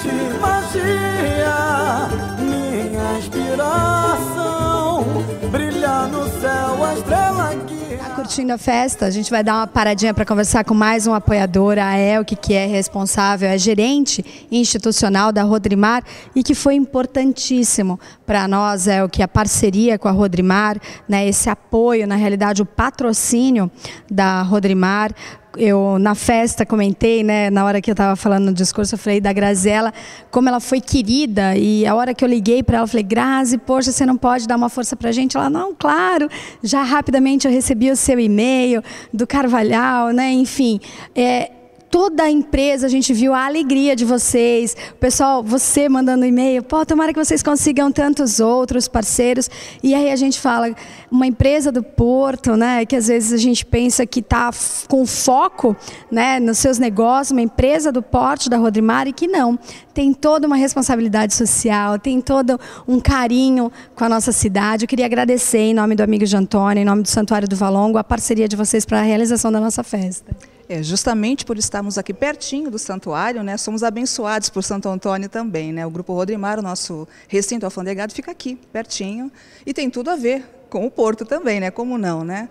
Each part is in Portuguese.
sente magia, minha inspiração. Brilha no céu a estrela guia. Tá curtindo a festa? A gente vai dar uma paradinha para conversar com mais um apoiador, a Elke, que é responsável, é gerente institucional da Rodrimar e que foi importantíssimo para nós, Elke, a parceria com a Rodrimar, né, esse apoio, na realidade, o patrocínio da Rodrimar eu na festa comentei, né, na hora que eu estava falando no discurso, eu falei da Graziela, como ela foi querida e a hora que eu liguei para ela, eu falei, Grazi, poxa, você não pode dar uma força para a gente? Ela, não, claro. Já rapidamente eu recebi o seu e-mail do Carvalhal, né, enfim, é, toda a empresa, a gente viu a alegria de vocês. O pessoal, você mandando e-mail, pô, tomara que vocês consigam tantos outros parceiros. E aí a gente fala, uma empresa do Porto, né, que às vezes a gente pensa que está com foco né, nos seus negócios, uma empresa do porte da Rodrimar e que não. Tem toda uma responsabilidade social, tem todo um carinho com a nossa cidade. Eu queria agradecer em nome do amigo de Antônio, em nome do Santuário do Valongo, a parceria de vocês para a realização da nossa festa. É, justamente por estarmos aqui pertinho do santuário, né, somos abençoados por Santo Antônio também. Né? O Grupo Rodrimar, o nosso recinto alfandegado, fica aqui, pertinho, e tem tudo a ver com o Porto também, né? como não, né?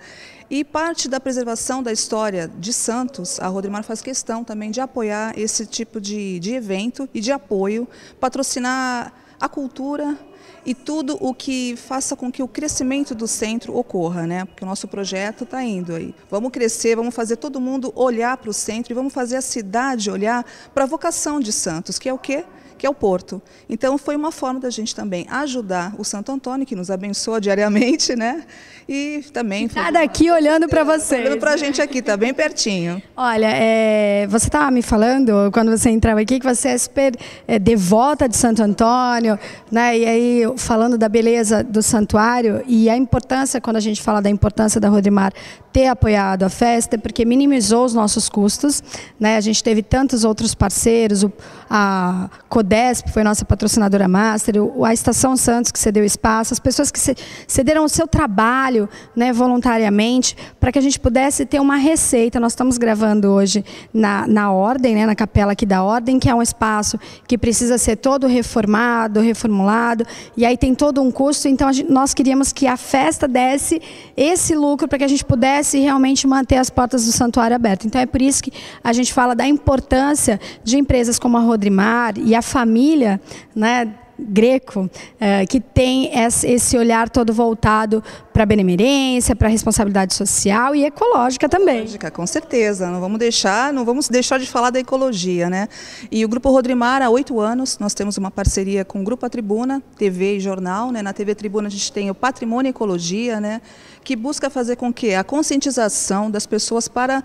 E parte da preservação da história de Santos, a Rodrimar faz questão também de apoiar esse tipo de, de evento e de apoio, patrocinar a cultura, e tudo o que faça com que o crescimento do centro ocorra, né? Porque o nosso projeto está indo aí. Vamos crescer, vamos fazer todo mundo olhar para o centro e vamos fazer a cidade olhar para a vocação de Santos, que é o quê? Que é o Porto. Então foi uma forma da gente também ajudar o Santo Antônio, que nos abençoa diariamente, né? E também. Está daqui olhando para você. Olhando para a gente aqui, está bem pertinho. Olha, é, você estava me falando, quando você entrava aqui, que você é super é, devota de Santo Antônio, né? E aí, falando da beleza do santuário e a importância, quando a gente fala da importância da Rodimar ter apoiado a festa, porque minimizou os nossos custos, né? A gente teve tantos outros parceiros, a Codesp foi nossa patrocinadora master, a Estação Santos que cedeu espaço, as pessoas que cederam o seu trabalho né, voluntariamente para que a gente pudesse ter uma receita. Nós estamos gravando hoje na, na Ordem, né, na capela aqui da Ordem, que é um espaço que precisa ser todo reformado, reformulado, e aí tem todo um custo, então gente, nós queríamos que a festa desse esse lucro para que a gente pudesse realmente manter as portas do santuário abertas. Então é por isso que a gente fala da importância de empresas como a Rodrimar e a família, né, greco, é, que tem esse olhar todo voltado para a benemerência, para a responsabilidade social e ecológica também. Ecológica, com certeza. Não vamos deixar, não vamos deixar de falar da ecologia, né? E o Grupo Rodrimar há oito anos nós temos uma parceria com o Grupo A Tribuna, TV e jornal, né? Na TV Tribuna a gente tem o Patrimônio e Ecologia, né? Que busca fazer com que a conscientização das pessoas para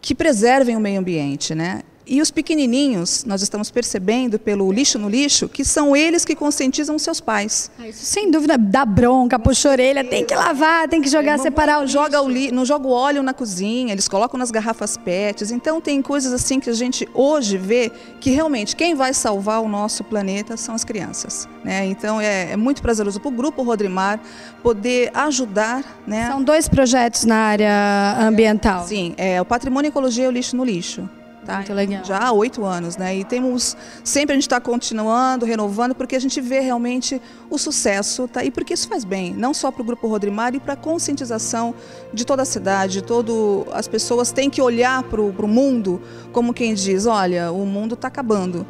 que preservem o meio ambiente, né? E os pequenininhos, nós estamos percebendo pelo lixo no lixo, que são eles que conscientizam seus pais. Ah, isso sem dúvida dá bronca, puxa a orelha, tem que lavar, tem que jogar, separar o lixo. Joga o li, não joga o óleo na cozinha, eles colocam nas garrafas PETs. Então tem coisas assim que a gente hoje vê que realmente quem vai salvar o nosso planeta são as crianças. Né? Então é, é muito prazeroso para o Grupo Rodrimar poder ajudar. Né? São dois projetos na área ambiental. Sim, é o Patrimônio e Ecologia e o Lixo no Lixo. Tá? Muito legal. Já há oito anos, né? E temos sempre a gente está continuando, renovando, porque a gente vê realmente o sucesso, tá? E porque isso faz bem, não só para o grupo Rodrimar e para a conscientização de toda a cidade, todo as pessoas têm que olhar para o mundo como quem diz, olha, o mundo está acabando.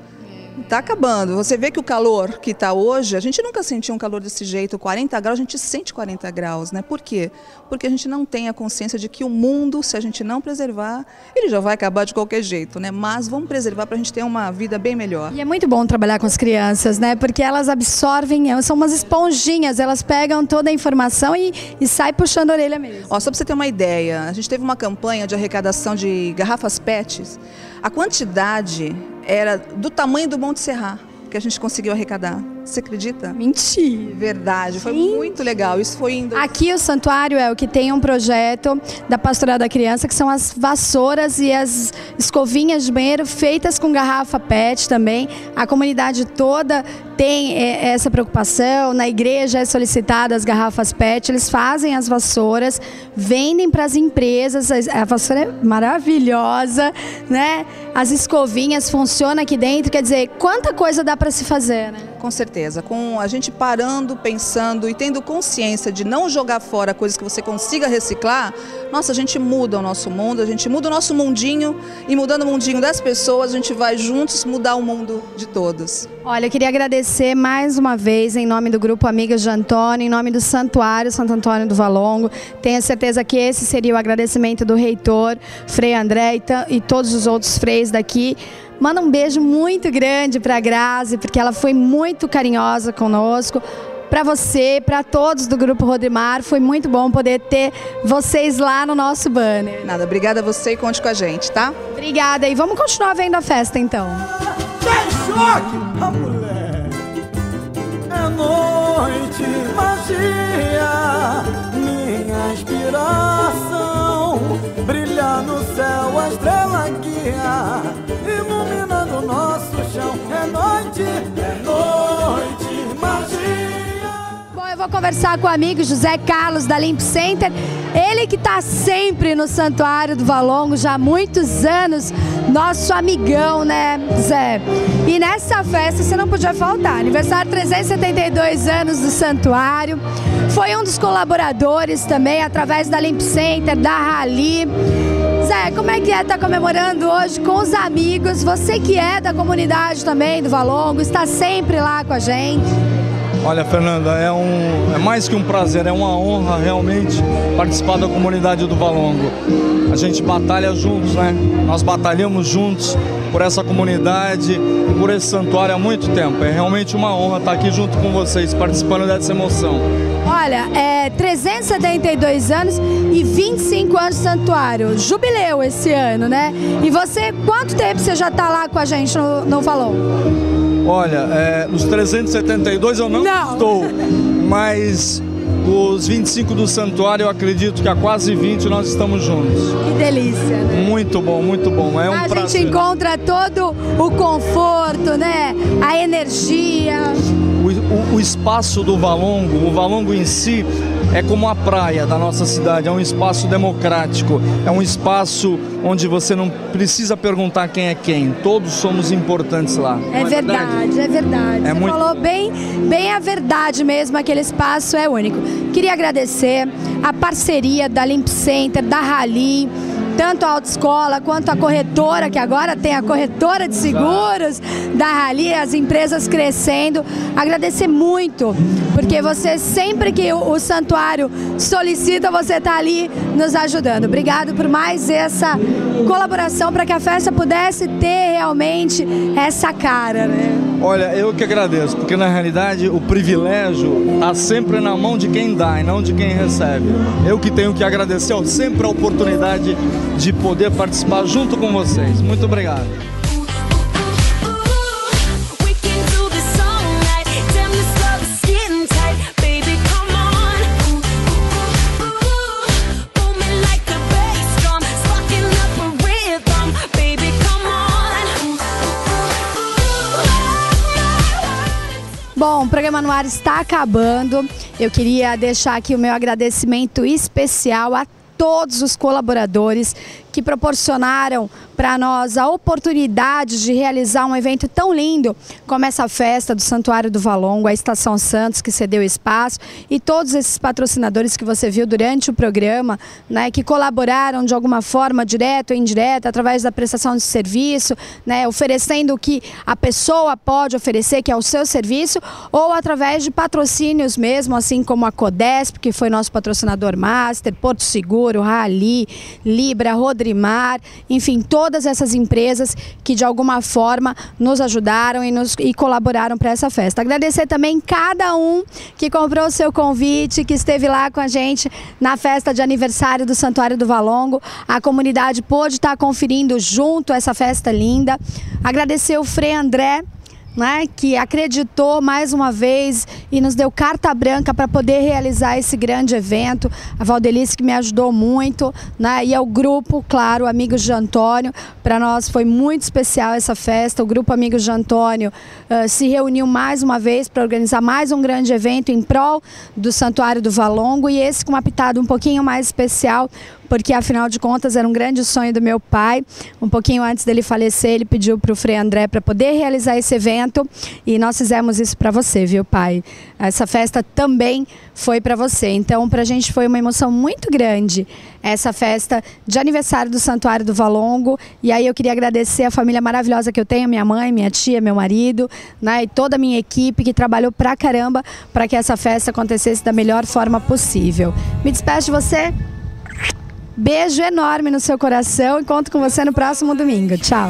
Está acabando. Você vê que o calor que está hoje, a gente nunca sentiu um calor desse jeito, 40 graus, a gente sente 40 graus, né? Por quê? Porque a gente não tem a consciência de que o mundo, se a gente não preservar, ele já vai acabar de qualquer jeito, né? Mas vamos preservar para a gente ter uma vida bem melhor. E é muito bom trabalhar com as crianças, né? Porque elas absorvem, elas são umas esponjinhas, elas pegam toda a informação e, e saem puxando a orelha mesmo. Ó, só para você ter uma ideia, a gente teve uma campanha de arrecadação de garrafas PETs. A quantidade era do tamanho do Monte Serra que a gente conseguiu arrecadar. Você acredita? Mentira. Verdade, foi Sim. muito legal. Isso foi indo. Aqui o santuário é o que tem um projeto da Pastoral da Criança, que são as vassouras e as escovinhas de banheiro feitas com garrafa PET também. A comunidade toda tem é, essa preocupação. Na igreja é solicitada as garrafas PET, eles fazem as vassouras, vendem para as empresas. A vassoura é maravilhosa, né? as escovinhas funcionam aqui dentro, quer dizer, quanta coisa dá para se fazer, né? Com certeza, com a gente parando, pensando e tendo consciência de não jogar fora coisas que você consiga reciclar, nossa, a gente muda o nosso mundo, a gente muda o nosso mundinho e mudando o mundinho das pessoas, a gente vai juntos mudar o mundo de todos. Olha, eu queria agradecer mais uma vez em nome do grupo Amigas de Antônio, em nome do Santuário Santo Antônio do Valongo. Tenho certeza que esse seria o agradecimento do reitor, Frei André e, e todos os outros freis daqui. Manda um beijo muito grande para a Grazi, porque ela foi muito carinhosa conosco para você, para todos do Grupo Rodrimar. Foi muito bom poder ter vocês lá no nosso banner. Nada, obrigada a você e conte com a gente, tá? Obrigada e vamos continuar vendo a festa então. Tem choque, conversar com o amigo José Carlos da Limp Center. Ele que está sempre no Santuário do Valongo já há muitos anos, nosso amigão, né, Zé? E nessa festa você não podia faltar. Aniversário 372 anos do Santuário. Foi um dos colaboradores também, através da Limp Center, da Rally. Zé, como é que é estar comemorando hoje com os amigos? Você que é da comunidade também do Valongo, está sempre lá com a gente. Olha, Fernanda, é, um, é mais que um prazer, é uma honra realmente participar da comunidade do Valongo. A gente batalha juntos, né? Nós batalhamos juntos por essa comunidade, por esse santuário há muito tempo. É realmente uma honra estar aqui junto com vocês, participando dessa emoção. Olha, é 372 anos e 25 anos de santuário. Jubileu esse ano, né? E você, quanto tempo você já está lá com a gente no, no Valongo? Olha, é, nos 372 eu não, Não. estou, mas os 25 do santuário eu acredito que há quase 20 nós estamos juntos. Que delícia, né? Muito bom, muito bom. É um a prazer. gente encontra todo o conforto, né? A energia. O, o- o espaço do Valongo, o Valongo em si é como a praia da nossa cidade, é um espaço democrático, é um espaço onde você não precisa perguntar quem é quem, todos somos importantes lá. É Não verdade, é verdade. É Você muito- falou bem, bem a verdade mesmo, aquele espaço é único. Queria agradecer a parceria da Limp Center, da Rally, tanto a autoescola quanto a corretora, que agora tem a corretora de seguros da Rally, as empresas crescendo. Agradecer muito, porque você sempre que o, santuário solicita, você está ali nos ajudando. Obrigado por mais essa colaboração para que a festa pudesse ter realmente essa cara, né? Olha, eu que agradeço, porque na realidade o privilégio está sempre na mão de quem dá e não de quem recebe. Eu que tenho que agradecer sempre a oportunidade de poder participar junto com vocês. Muito obrigado. Programa no ar está acabando. Eu queria deixar aqui o meu agradecimento especial a todos os colaboradores que proporcionaram para nós a oportunidade de realizar um evento tão lindo como essa festa do Santuário do Valongo, a Estação Santos que cedeu espaço e todos esses patrocinadores que você viu durante o programa, né, que colaboraram de alguma forma, direta ou indireta, através da prestação de serviço, né, oferecendo o que a pessoa pode oferecer, que é o seu serviço, ou através de patrocínios mesmo, assim como a Codesp, que foi nosso patrocinador master, Porto Seguro, Rally, Libra, Rodrimar, enfim, todas essas empresas que de alguma forma nos ajudaram e, nos, e colaboraram para essa festa. Agradecer também cada um que comprou o seu convite, que esteve lá com a gente na festa de aniversário do Santuário do Valongo. A comunidade pôde estar conferindo junto essa festa linda. Agradecer o Frei André né, que acreditou mais uma vez e nos deu carta branca para poder realizar esse grande evento. A Valdelice que me ajudou muito, né, e é o grupo, claro, Amigos de Antônio. Para nós foi muito especial essa festa. O grupo Amigos de Antônio eh, se reuniu mais uma vez para organizar mais um grande evento em prol do Santuário do Valongo e esse com uma pitada um pouquinho mais especial porque afinal de contas era um grande sonho do meu pai. Um pouquinho antes dele falecer, ele pediu para o Frei André para poder realizar esse evento e nós fizemos isso para você, viu, pai? Essa festa também foi para você. Então, para a gente foi uma emoção muito grande essa festa de aniversário do Santuário do Valongo. E aí eu queria agradecer a família maravilhosa que eu tenho, minha mãe, minha tia, meu marido, né, e toda a minha equipe que trabalhou pra caramba para que essa festa acontecesse da melhor forma possível. Me despeço de você. Beijo enorme no seu coração e conto com você no próximo domingo. Tchau.